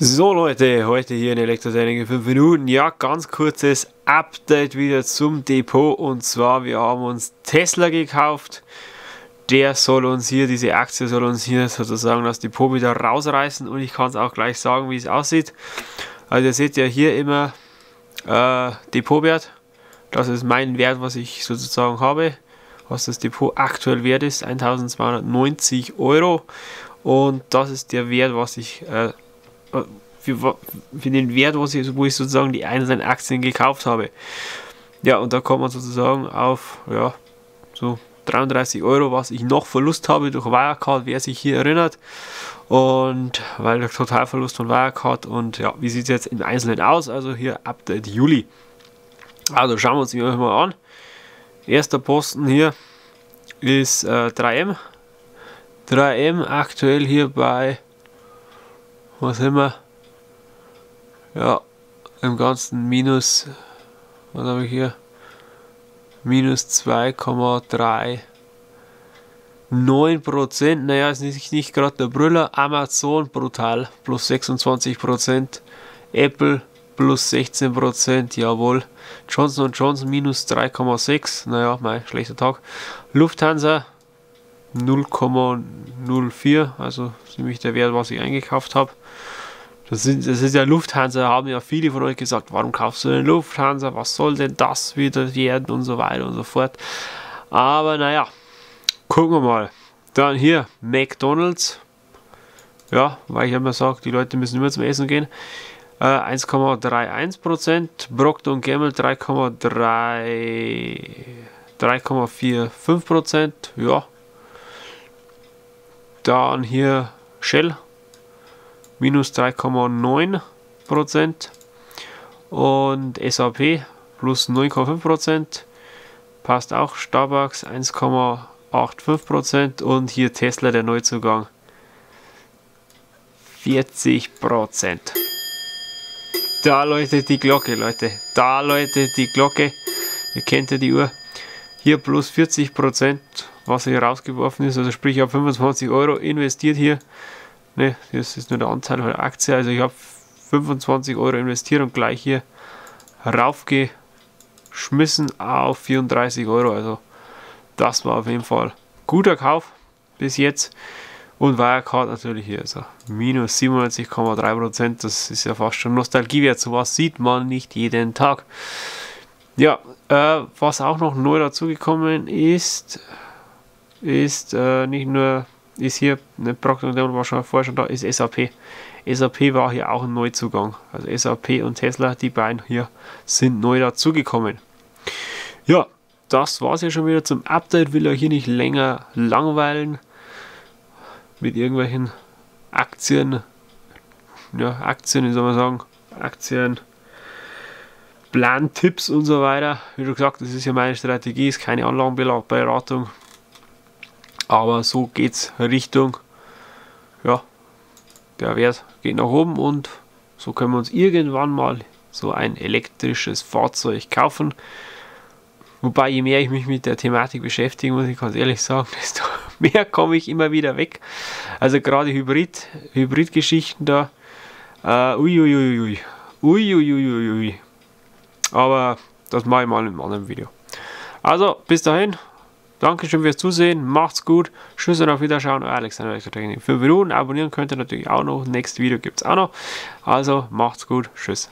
So Leute, heute hier in Elektrotechnik 5 Minuten. Ja, ganz kurzes Update wieder zum Depot und zwar wir haben uns Tesla gekauft. Der soll uns hier, diese Aktie soll uns hier sozusagen das Depot wieder rausreißen und ich kann es auch gleich sagen, wie es aussieht. Also ihr seht ja hier immer äh, Depotwert. Das ist mein Wert, was ich sozusagen habe, was das Depot aktuell wert ist, 1290 Euro. Und das ist der Wert, was ich äh, für, für den Wert, wo ich, wo ich sozusagen die einzelnen Aktien gekauft habe. Ja, und da kommt man sozusagen auf, ja, so 33 Euro, was ich noch Verlust habe durch Wirecard, wer sich hier erinnert. Und weil der Totalverlust von Wirecard und ja, wie sieht es jetzt im Einzelnen aus? Also hier Update Juli. Also schauen wir uns hier mal an. Erster Posten hier ist äh, 3M. 3M aktuell hier bei was haben wir? Ja, im Ganzen minus, was habe ich hier? Minus 2,39 Prozent. Naja, ist nicht, nicht gerade der Brüller. Amazon brutal, plus 26 Prozent. Apple plus 16 Prozent, jawohl. Johnson Johnson minus 3,6. Naja, mein schlechter Tag. Lufthansa 0,04, also ziemlich der Wert, was ich eingekauft habe. Das, sind, das ist ja Lufthansa, haben ja viele von euch gesagt, warum kaufst du denn Lufthansa, was soll denn das wieder werden und so weiter und so fort. Aber naja, gucken wir mal. Dann hier McDonalds. Ja, weil ich immer sage, die Leute müssen immer zum Essen gehen. Äh, 1,31%, Procter Gamble 3,45%. Ja, dann hier Shell minus 3,9% und SAP plus 9,5%. Passt auch. Starbucks 1,85% und hier Tesla der Neuzugang 40%. Da läutet die Glocke, Leute. Da läutet die Glocke. Ihr kennt ja die Uhr. Hier plus 40% was hier rausgeworfen ist. Also sprich, ich habe 25 Euro investiert hier. Ne, das ist nur der Anteil der Aktie. Also ich habe 25 Euro investiert und gleich hier raufgeschmissen auf 34 Euro. Also das war auf jeden Fall guter Kauf bis jetzt. Und Wirecard natürlich hier, also minus 97,3%, das ist ja fast schon Nostalgiewert, sowas sieht man nicht jeden Tag. Ja, äh, was auch noch neu dazugekommen ist, ist äh, nicht nur, ist hier, eine Procter war schon vorher schon da, ist SAP. SAP war hier auch ein Neuzugang. Also SAP und Tesla, die beiden hier sind neu dazugekommen. Ja, das war es ja schon wieder zum Update. Will euch hier nicht länger langweilen mit irgendwelchen Aktien. Ja, Aktien, wie soll man sagen, Aktien. Plan-Tipps und so weiter. Wie du gesagt, das ist ja meine Strategie, ist keine Anlagenberatung. Aber so geht es Richtung, ja, der Wert geht nach oben und so können wir uns irgendwann mal so ein elektrisches Fahrzeug kaufen. Wobei, je mehr ich mich mit der Thematik beschäftige, muss ich ganz ehrlich sagen, desto mehr komme ich immer wieder weg. Also gerade Hybrid, Hybrid-Geschichten da, äh, uiuiui, uiuiui, aber das mache ich mal in einem anderen Video. Also, bis dahin, Dankeschön fürs Zusehen, macht's gut, Tschüss und auf Wiederschauen, euer Alexander Elektrotechnik. 5 Minuten, abonnieren könnt ihr natürlich auch noch, nächstes Video gibt es auch noch. Also macht's gut, Tschüss.